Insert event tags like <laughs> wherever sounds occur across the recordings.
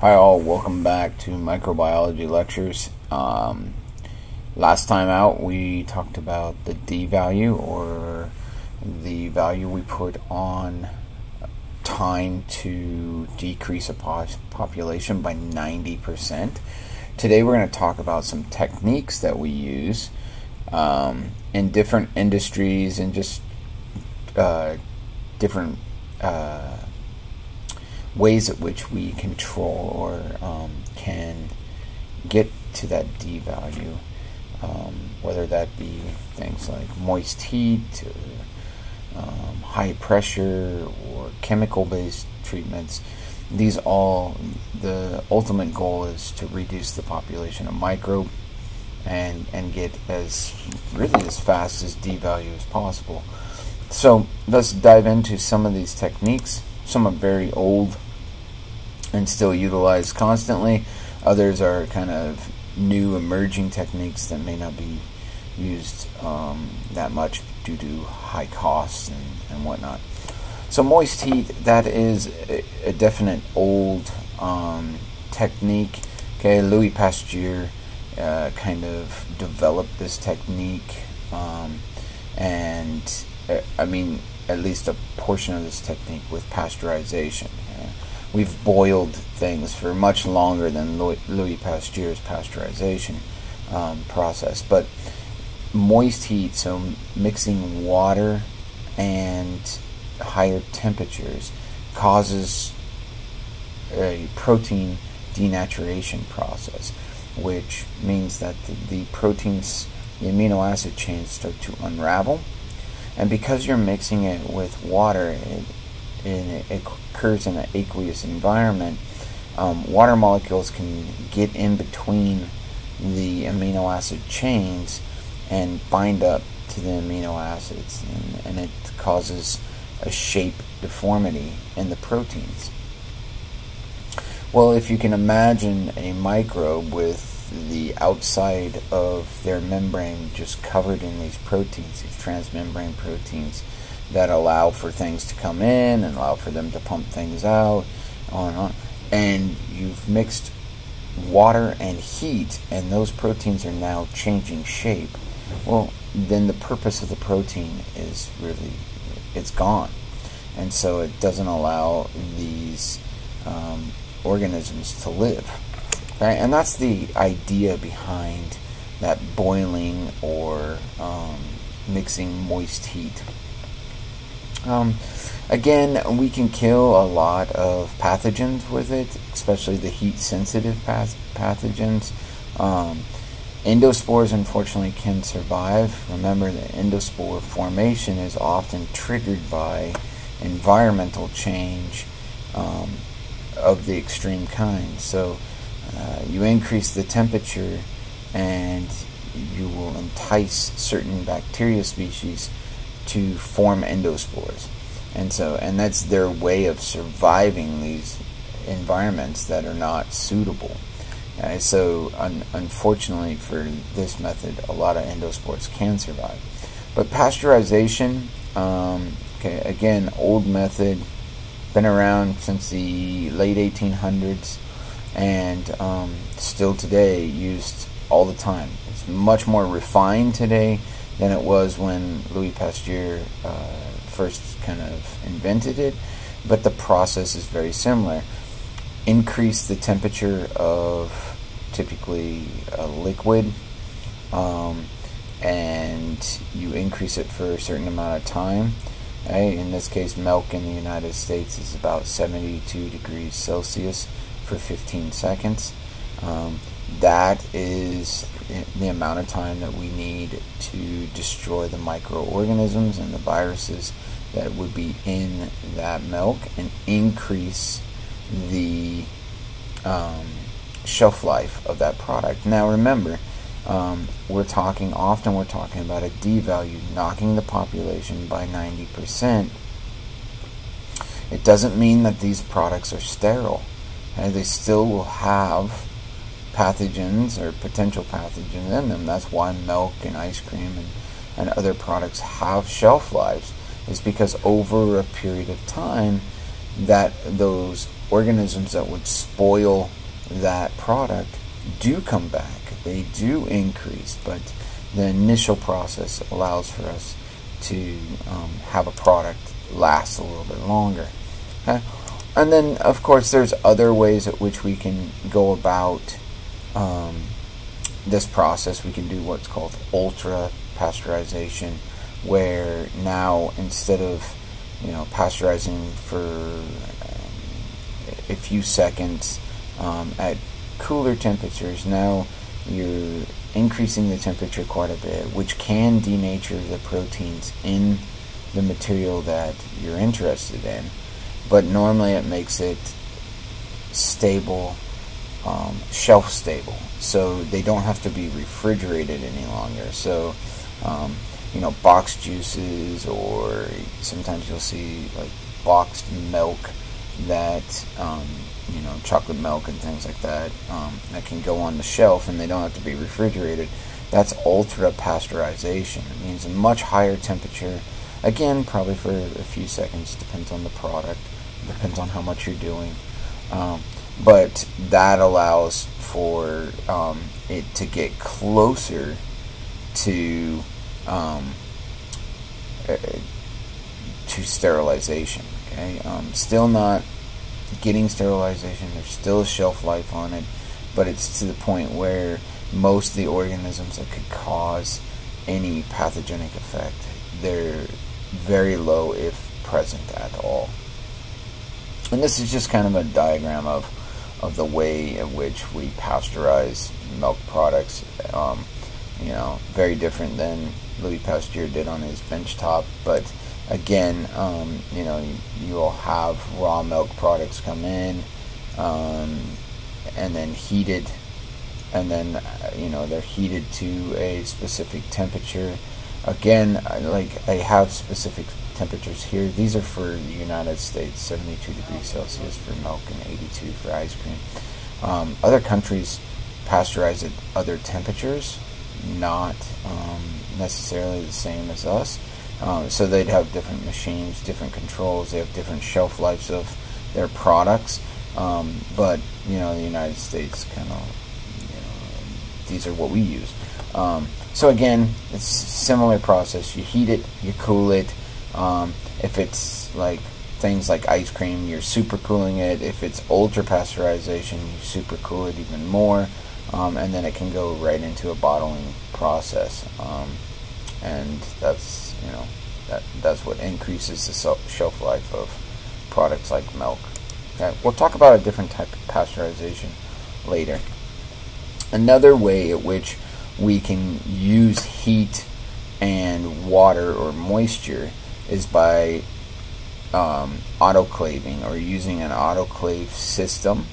Hi, all. Welcome back to microbiology lectures. Um, last time out, we talked about the D value or the value we put on time to decrease a population by 90%. Today, we're going to talk about some techniques that we use um, in different industries and just uh, different. Uh, ways at which we control or um, can get to that D value, um, whether that be things like moist heat, or, um, high pressure, or chemical based treatments. These all, the ultimate goal is to reduce the population of microbe and, and get as really as fast as D value as possible. So let's dive into some of these techniques. Some are very old and still utilized constantly. Others are kind of new emerging techniques that may not be used um, that much due to high costs and, and whatnot. So moist heat, that is a, a definite old um, technique. Okay, Louis Pasteur uh, kind of developed this technique, um, and uh, I mean at least a portion of this technique with pasteurization we've boiled things for much longer than Louis Pasteur's pasteurization um, process. But moist heat, so mixing water and higher temperatures, causes a protein denaturation process, which means that the, the proteins, the amino acid chains start to unravel. And because you're mixing it with water, it, it occurs in an aqueous environment, um, water molecules can get in between the amino acid chains and bind up to the amino acids, and, and it causes a shape deformity in the proteins. Well, if you can imagine a microbe with the outside of their membrane just covered in these proteins, these transmembrane proteins, that allow for things to come in and allow for them to pump things out, on and on. And you've mixed water and heat, and those proteins are now changing shape. Well, then the purpose of the protein is really it's gone, and so it doesn't allow these um, organisms to live. Right? And that's the idea behind that boiling or um, mixing moist heat. Um, again, we can kill a lot of pathogens with it, especially the heat sensitive path- pathogens. Um, endospores, unfortunately, can survive. Remember, the endospore formation is often triggered by environmental change um, of the extreme kind. So, uh, you increase the temperature and you will entice certain bacteria species to form endospores. And so, and that's their way of surviving these environments that are not suitable. Uh, so, un- unfortunately for this method, a lot of endospores can survive. But pasteurization, um, okay, again, old method, been around since the late 1800s, and um, still today used all the time. It's much more refined today than it was when Louis Pasteur uh, first kind of invented it, but the process is very similar. Increase the temperature of typically a liquid, um, and you increase it for a certain amount of time. Right? In this case, milk in the United States is about 72 degrees Celsius for 15 seconds. Um, that is the amount of time that we need to destroy the microorganisms and the viruses that would be in that milk and increase the um, shelf life of that product. Now, remember, um, we're talking often we're talking about a D value, knocking the population by 90%. It doesn't mean that these products are sterile. Okay? They still will have pathogens or potential pathogens in them. That's why milk and ice cream and, and other products have shelf lives, is because over a period of time that those organisms that would spoil that product do come back. They do increase, but the initial process allows for us to um, have a product last a little bit longer. Okay? And then, of course, there's other ways at which we can go about um, this process. We can do what's called ultra pasteurization, where now instead of you know pasteurizing for um, a few seconds um, at cooler temperatures, now you're increasing the temperature quite a bit, which can denature the proteins in the material that you're interested in. But normally it makes it stable, um, shelf stable, so they don't have to be refrigerated any longer. So, um, you know, boxed juices, or sometimes you'll see like boxed milk that um, you know, chocolate milk and things like that um, that can go on the shelf and they don't have to be refrigerated. That's ultra pasteurization. It means a much higher temperature. Again, probably for a few seconds. Depends on the product. Depends on how much you're doing. Um, but that allows for um, it to get closer to um, uh, to sterilization. Okay, um, still not getting sterilization. There's still a shelf life on it, but it's to the point where most of the organisms that could cause any pathogenic effect, they're very low if present at all. And this is just kind of a diagram of of the way in which we pasteurize milk products. Um, you know, very different than Louis Pasteur did on his benchtop, but again, um, you know, you, will have raw milk products come in, um, and then heated, and then you know they're heated to a specific temperature. Again, like I have specific temperatures here. These are for the United States, 72 degrees Celsius for milk and 82 for ice cream. Um, other countries pasteurize at other temperatures, not um, necessarily the same as us. Um, so they'd have different machines, different controls. They have different shelf lives of their products. Um, but you know, the United States kind of, you know, these are what we use. Um, so again, it's similar process. You heat it, you cool it. Um, if it's like things like ice cream, you're super cooling it. If it's ultra pasteurization, you super cool it even more, um, and then it can go right into a bottling process. Um, and that's you know, that that's what increases the shelf life of products like milk. Okay, we'll talk about a different type of pasteurization later. Another way at which we can use heat and water or moisture is by um, autoclaving or using an autoclave system,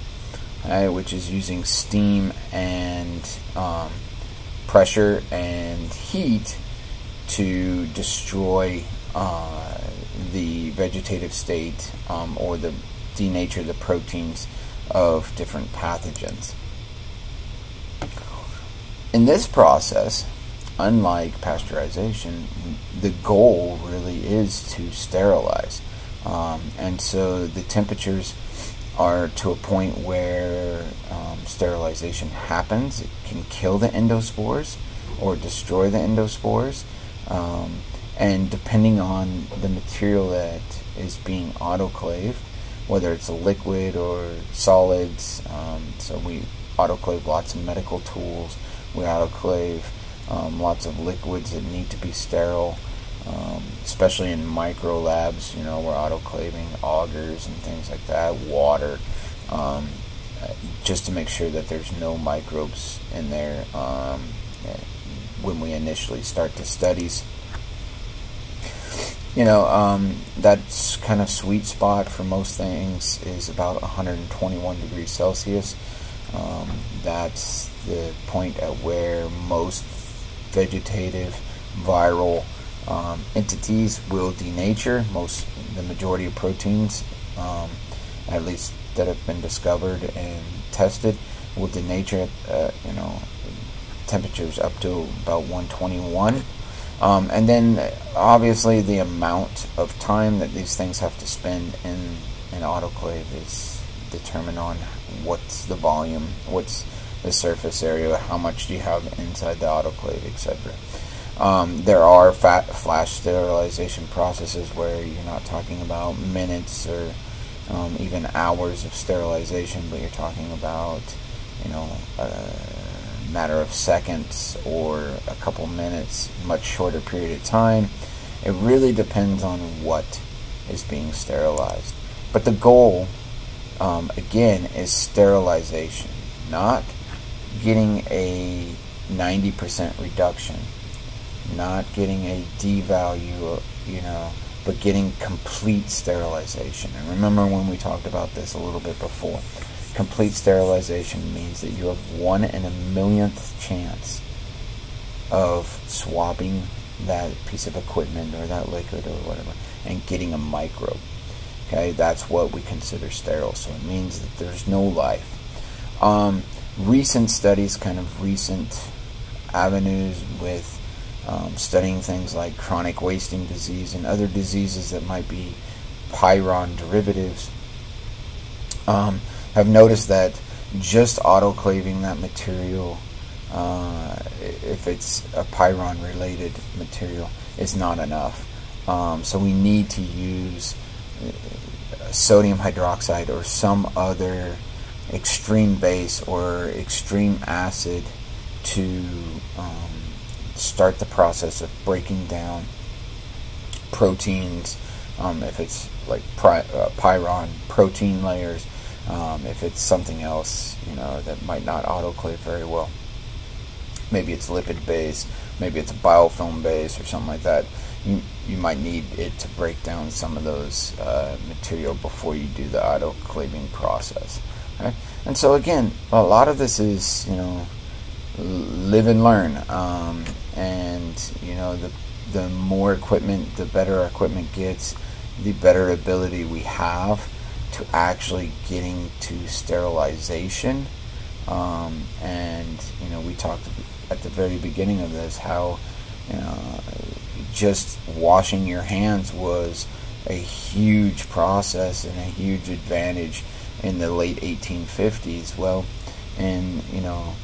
okay, which is using steam and um, pressure and heat to destroy uh, the vegetative state um, or the denature the proteins of different pathogens. In this process, unlike pasteurization, the goal really is to sterilize. Um, and so the temperatures are to a point where um, sterilization happens. It can kill the endospores or destroy the endospores. Um, and depending on the material that is being autoclaved, whether it's a liquid or solids, um, so we autoclave lots of medical tools, we autoclave um, lots of liquids that need to be sterile, um, especially in micro labs, you know, we're autoclaving agars and things like that, water, um, just to make sure that there's no microbes in there um, when we initially start the studies. You know, um, that's kind of sweet spot for most things is about 121 degrees Celsius. Um, that's the point at where most vegetative viral um, entities will denature. Most, the majority of proteins, um, at least that have been discovered and tested, will denature at uh, you know temperatures up to about 121. Um, and then obviously the amount of time that these things have to spend in an autoclave is determined on what's the volume, what's the surface area, how much do you have inside the autoclave, etc. Um, there are flash sterilization processes where you're not talking about minutes or um, even hours of sterilization, but you're talking about, you know, a matter of seconds or a couple minutes, much shorter period of time. It really depends on what is being sterilized. But the goal, um, again, is sterilization, not getting a 90% reduction, not getting a D value, you know, but getting complete sterilization. And remember when we talked about this a little bit before. Complete sterilization means that you have one in a millionth chance of swabbing that piece of equipment or that liquid or whatever and getting a microbe. Okay, that's what we consider sterile. So it means that there's no life. Um, recent studies, kind of recent avenues with um, studying things like chronic wasting disease and other diseases that might be prion derivatives, um, have noticed that just autoclaving that material, uh, if it's a prion related material, is not enough. Um, so we need to use uh, sodium hydroxide or some other extreme base or extreme acid to um, start the process of breaking down proteins. Um, if it's like uh, prion protein layers, um, if it's something else, you know, that might not autoclave very well. Maybe it's lipid base, maybe it's a biofilm base or something like that. You, you might need it to break down some of those uh, material before you do the autoclaving process. Okay? And so again, a lot of this is, you know, live and learn. Um, and you know, the the more equipment, the better our equipment gets, the better ability we have to actually getting to sterilization. Um, and you know, we talked at the very beginning of this how you know just washing your hands was a huge process and a huge advantage in the late 1850s. Well, in you know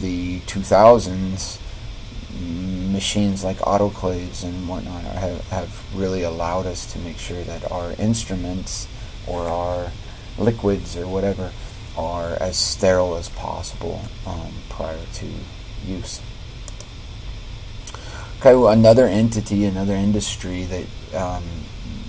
the 2000s, machines like autoclaves and whatnot have, have really allowed us to make sure that our instruments or our liquids or whatever are as sterile as possible um, prior to use. Okay, well, another entity, another industry that um,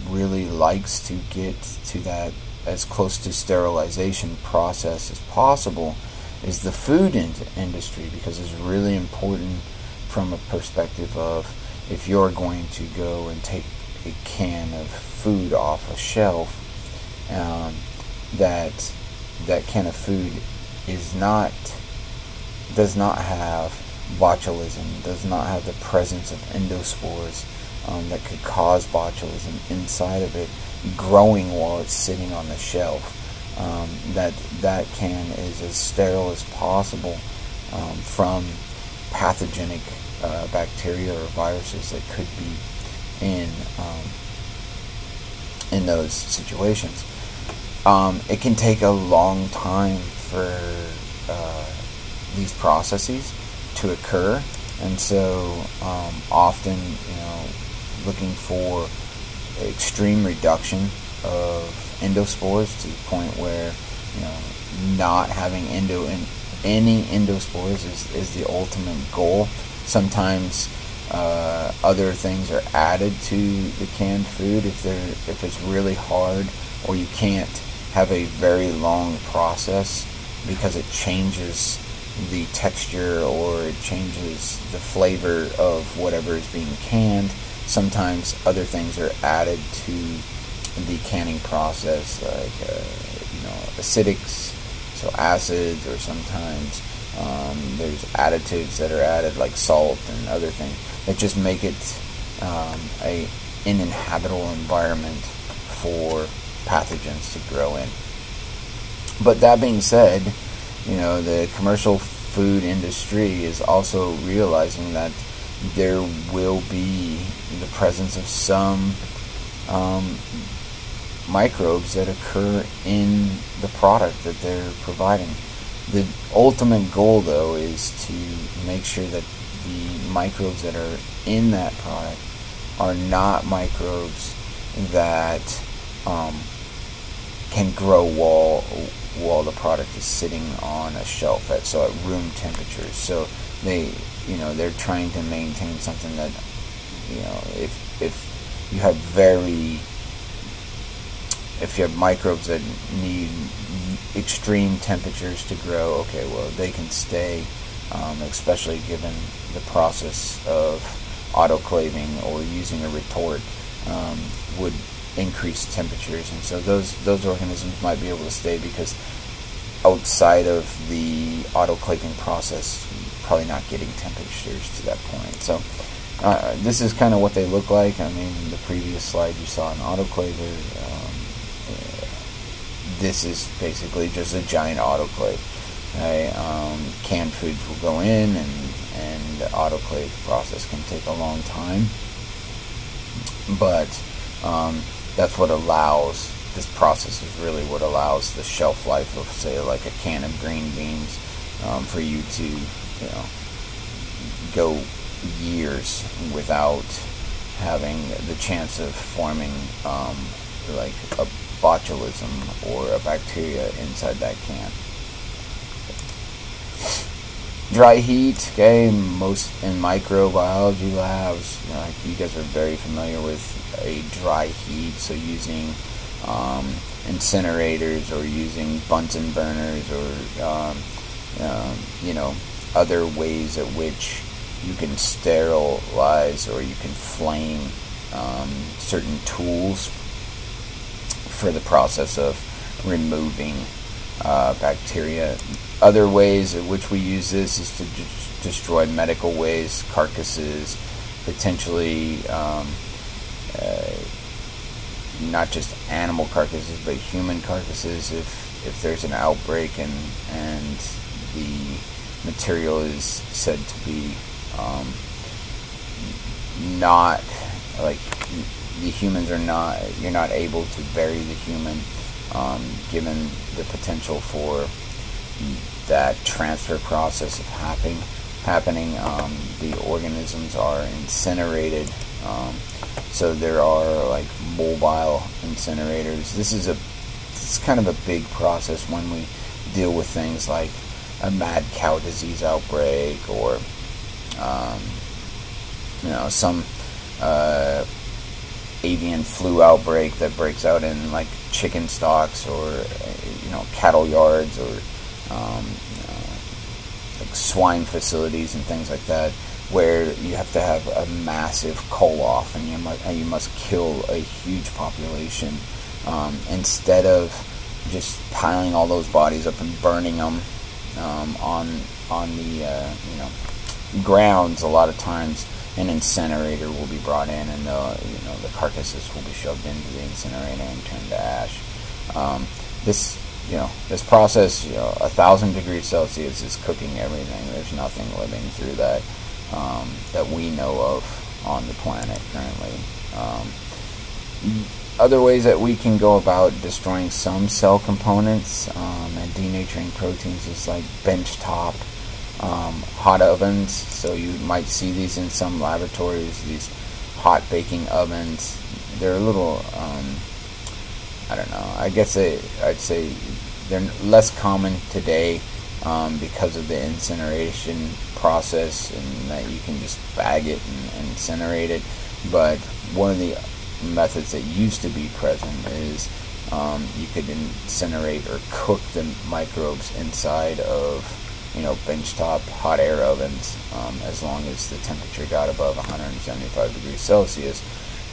really likes to get to that as close to sterilization process as possible is the food in- industry because it's really important from a perspective of if you're going to go and take a can of food off a shelf, um, that that can of food is not does not have botulism, does not have the presence of endospores um, that could cause botulism inside of it, growing while it's sitting on the shelf. Um, that that can is as sterile as possible um, from pathogenic uh, bacteria or viruses that could be in um, in those situations. Um, it can take a long time for uh, these processes to occur, and so um, often, you know, looking for extreme reduction of endospores to the point where you know not having endo in any endospores is, is the ultimate goal Sometimes uh, other things are added to the canned food if they're if it's really hard or you can't have a very long process because it changes the texture or it changes the flavor of whatever is being canned. Sometimes other things are added to the canning process, like uh, you know acidics, so acids, or sometimes um, there's additives that are added like salt and other things that just make it um, a an inhabitable environment for pathogens to grow in. But that being said, you know the commercial food industry is also realizing that there will be the presence of some um, microbes that occur in the product that they're providing. The ultimate goal, though, is to make sure that the microbes that are in that product are not microbes that um, can grow while while the product is sitting on a shelf at so at room temperature. So they you know they're trying to maintain something that you know if if you have very if you have microbes that need extreme temperatures to grow, okay, well they can stay, um, especially given the process of autoclaving or using a retort um, would increase temperatures, and so those those organisms might be able to stay because outside of the autoclaving process, probably not getting temperatures to that point. So uh, this is kind of what they look like. I mean, the previous slide you saw an autoclaver. Um, uh, this is basically just a giant autoclave. Okay? Um, canned foods will go in, and and the autoclave process can take a long time, but um, that's what allows this process is really what allows the shelf life of say like a can of green beans um, for you to you know go years without having the chance of forming um, like a botulism or a bacteria inside that can. Dry heat, okay, most in microbiology labs, you, you guys are very familiar with a dry heat, so using um, incinerators or using Bunsen burners or um, um, you know other ways at which you can sterilize or you can flame um, certain tools for the process of removing uh, bacteria. Other ways in which we use this is to d- destroy medical waste, carcasses, potentially um, uh, not just animal carcasses but human carcasses if if there's an outbreak and and the material is said to be um, not like the humans are not you're not able to bury the human um, given the potential for that transfer process of happening happening um, the organisms are incinerated um, so there are like mobile incinerators. This is a it's kind of a big process when we deal with things like a mad cow disease outbreak or um, you know some uh, avian flu outbreak that breaks out in like chicken stocks or you know cattle yards or um, uh, like swine facilities and things like that where you have to have a massive cull off and you must, and you must kill a huge population. Um, instead of just piling all those bodies up and burning them um, on on the uh, you know grounds. A lot of times, an incinerator will be brought in, and the you know the carcasses will be shoved into the incinerator and turned to ash. Um, this you know this process, you know, a thousand degrees Celsius is cooking everything. There's nothing living through that um, that we know of on the planet currently. Other ways that we can go about destroying some cell components um, and denaturing proteins is like benchtop um, hot ovens. So you might see these in some laboratories, these hot baking ovens. They're a little, um, I don't know, I guess they, I'd say they're less common today um, because of the incineration process and that you can just bag it and incinerate it. But one of the methods that used to be present is um, you could incinerate or cook the microbes inside of you know benchtop hot air ovens um, as long as the temperature got above 175 degrees Celsius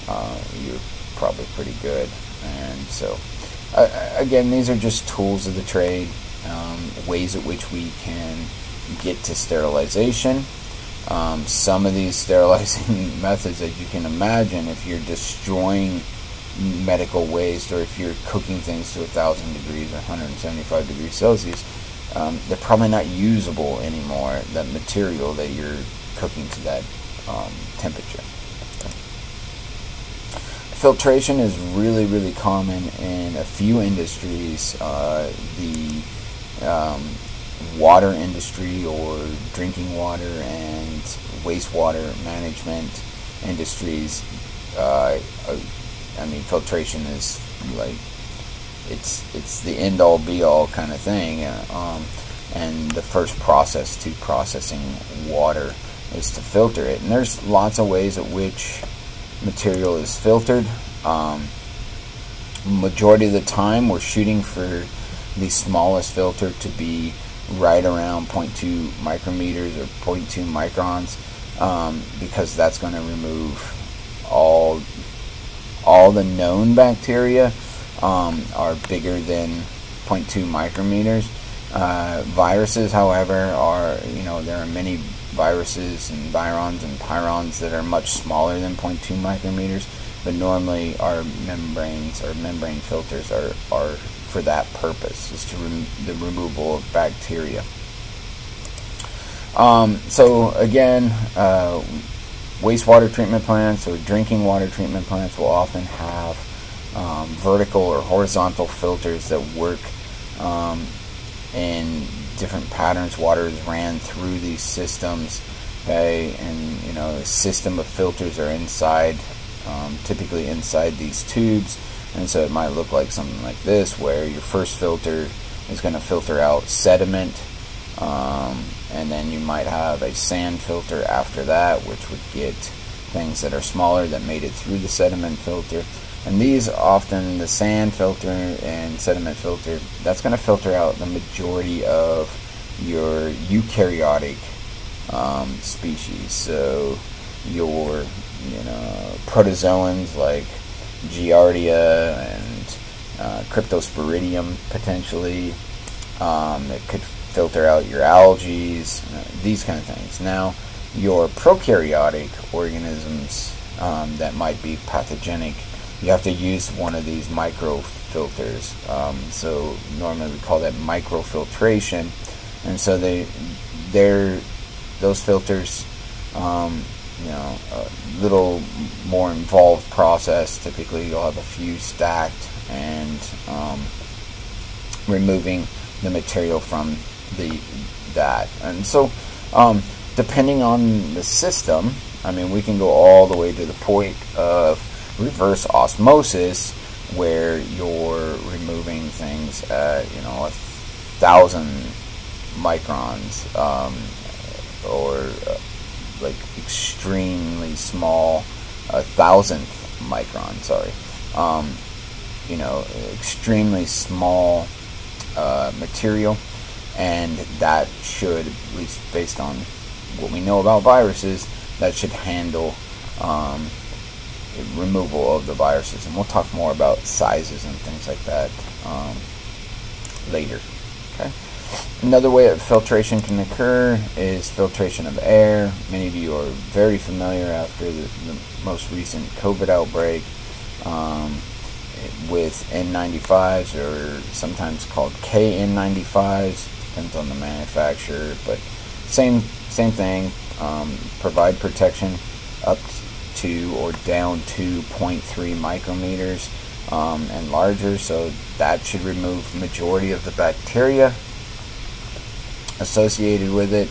uh, you're probably pretty good and so uh, again these are just tools of the trade um, ways at which we can get to sterilization. Um, some of these sterilizing <laughs> methods that you can imagine, if you're destroying medical waste or if you're cooking things to 1,000 degrees or 175 degrees Celsius, um, they're probably not usable anymore, that material that you're cooking to that um, temperature. filtration is really, really common in a few industries. Uh, the um, water industry or drinking water and wastewater management industries. Uh, I mean, filtration is like it's it's the end all be all kind of thing. Uh, um, and the first process to processing water is to filter it. And there's lots of ways at which material is filtered. Um, majority of the time, we're shooting for the smallest filter to be right around 0.2 micrometers or 0.2 microns um, because that's going to remove all all the known bacteria um, are bigger than 0.2 micrometers. Uh, viruses, however, are you know there are many viruses and virions and prions that are much smaller than 0.2 micrometers, but normally our membranes or membrane filters are, are for that purpose, is to rem the removal of bacteria. Um, so again, uh, wastewater treatment plants or drinking water treatment plants will often have um, vertical or horizontal filters that work um, in different patterns. Water is ran through these systems, okay, and you know a system of filters are inside, um, typically inside these tubes and so it might look like something like this where your first filter is going to filter out sediment um, and then you might have a sand filter after that which would get things that are smaller that made it through the sediment filter. And these often the sand filter and sediment filter that's going to filter out the majority of your eukaryotic um, species. So your you know protozoans like Giardia and uh, Cryptosporidium potentially. Um, it could filter out your algae, uh, these kind of things. Now, your prokaryotic organisms um, that might be pathogenic, you have to use one of these microfilters. Um, so normally we call that microfiltration, and so they they're those filters um, you know, a little more involved process. Typically, you'll have a few stacked and um, removing the material from the that. And so, um, depending on the system, I mean, we can go all the way to the point of reverse osmosis, where you're removing things at you know a thousand microns um, or uh, like extremely small, a thousandth micron, sorry, um, you know, extremely small uh, material, and that should, at least based on what we know about viruses, that should handle um, removal of the viruses. And we'll talk more about sizes and things like that um, later. Okay. Another way that filtration can occur is filtration of air. Many of you are very familiar after the, the most recent COVID outbreak um, with N95s or sometimes called KN95s, depends on the manufacturer, but same same thing. Um, provide protection up to or down to 0.3 micrometers um, and larger, so that should remove majority of the bacteria associated with it.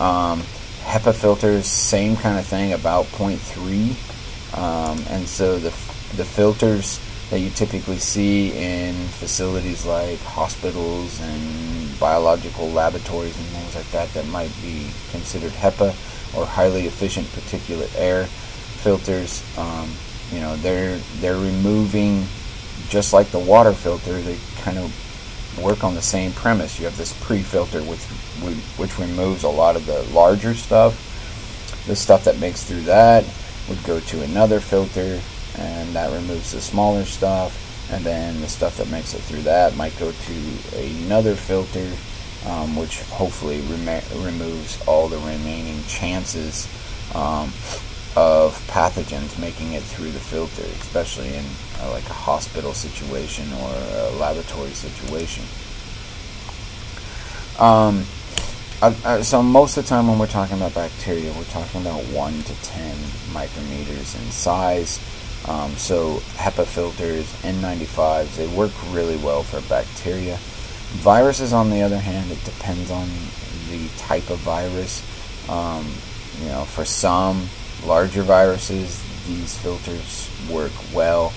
Um, HEPA filters, same kind of thing, about 0.3. Um, and so the, the filters that you typically see in facilities like hospitals and biological laboratories and things like that that might be considered HEPA or highly efficient particulate air filters. Um, you know, they're they're removing just like the water filter. They kind of work on the same premise. You have this pre-filter which which removes a lot of the larger stuff. The stuff that makes through that would go to another filter and that removes the smaller stuff and then the stuff that makes it through that might go to another filter um, which hopefully removes all the remaining chances um, of pathogens making it through the filter, especially in uh, like a hospital situation or a laboratory situation. Um, uh, uh, so most of the time when we're talking about bacteria, we're talking about 1 to 10 micrometers in size. Um, so HEPA filters, N95s, they work really well for bacteria. Viruses, on the other hand, it depends on the type of virus. Um, you know, for some larger viruses, these filters work well,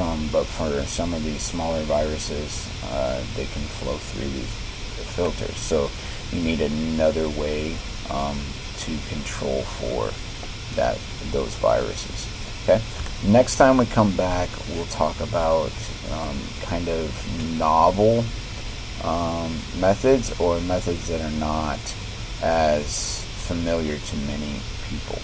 um, but for some of these smaller viruses, uh, they can flow through these filters. So you need another way um, to control for that those viruses. Okay. Next time we come back, we'll talk about um, kind of novel um, methods or methods that are not as familiar to many people.